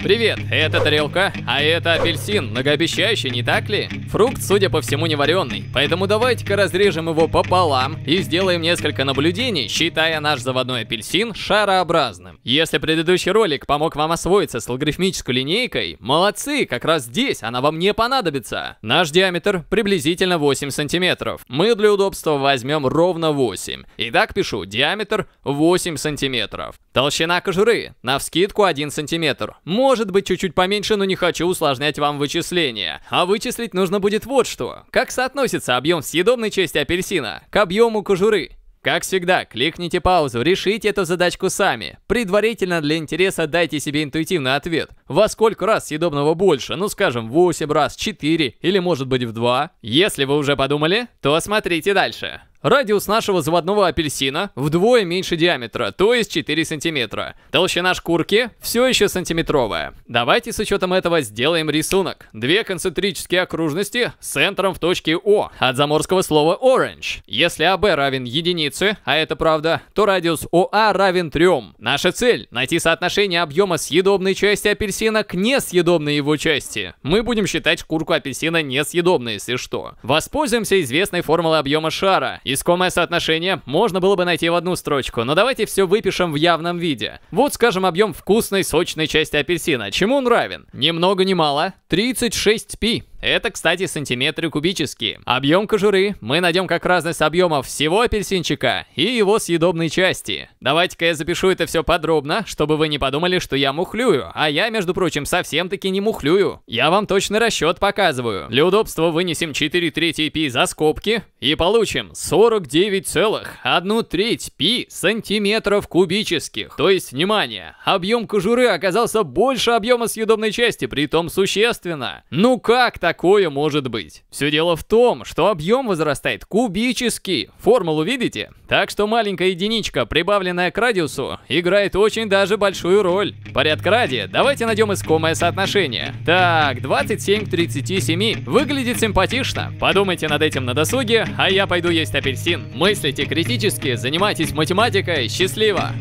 Привет, это тарелка, а это апельсин, многообещающий, не так ли? Фрукт, судя по всему, не вареный, поэтому давайте-ка разрежем его пополам и сделаем несколько наблюдений, считая наш заводной апельсин шарообразным. Если предыдущий ролик помог вам освоиться с логарифмической линейкой, молодцы, как раз здесь она вам не понадобится. Наш диаметр приблизительно 8 сантиметров. Мы для удобства возьмем ровно 8. Итак, пишу диаметр 8 сантиметров. Толщина кожуры на вскидку 1 сантиметр. Может быть чуть-чуть поменьше, но не хочу усложнять вам вычисления. А вычислить нужно будет вот что. Как соотносится объем съедобной части апельсина к объему кожуры? Как всегда, кликните паузу, решите эту задачку сами. Предварительно для интереса дайте себе интуитивный ответ. Во сколько раз съедобного больше? Ну скажем, 8 раз, 4 или может быть в 2? Если вы уже подумали, то смотрите дальше. Радиус нашего заводного апельсина вдвое меньше диаметра, то есть 4 сантиметра. Толщина шкурки все еще сантиметровая. Давайте с учетом этого сделаем рисунок. Две концентрические окружности с центром в точке О, от заморского слова orange. Если АБ равен единице, а это правда, то радиус ОА равен 3. Наша цель – найти соотношение объема съедобной части апельсина к несъедобной его части. Мы будем считать шкурку апельсина несъедобной, если что. Воспользуемся известной формулой объема шара – Искомое соотношение можно было бы найти в одну строчку, но давайте все выпишем в явном виде. Вот скажем объем вкусной сочной части апельсина. Чему он равен? Ни много ни мало. 36 пи. Это, кстати, сантиметры кубические. Объем кожуры мы найдем как разность объемов всего апельсинчика и его съедобной части. Давайте-ка я запишу это все подробно, чтобы вы не подумали, что я мухлюю. А я, между прочим, совсем-таки не мухлюю. Я вам точный расчет показываю. Для удобства вынесем 4 трети пи за скобки и получим 49,1 треть пи сантиметров кубических. То есть, внимание, объем кожуры оказался больше объема съедобной части, при том существенно. Ну как так? Такое может быть? Все дело в том, что объем возрастает кубически. Формулу видите? Так что маленькая единичка, прибавленная к радиусу, играет очень даже большую роль. Порядка ради, давайте найдем искомое соотношение. Так, 27 к 37. Выглядит симпатично. Подумайте над этим на досуге, а я пойду есть апельсин. Мыслите критически, занимайтесь математикой. Счастливо!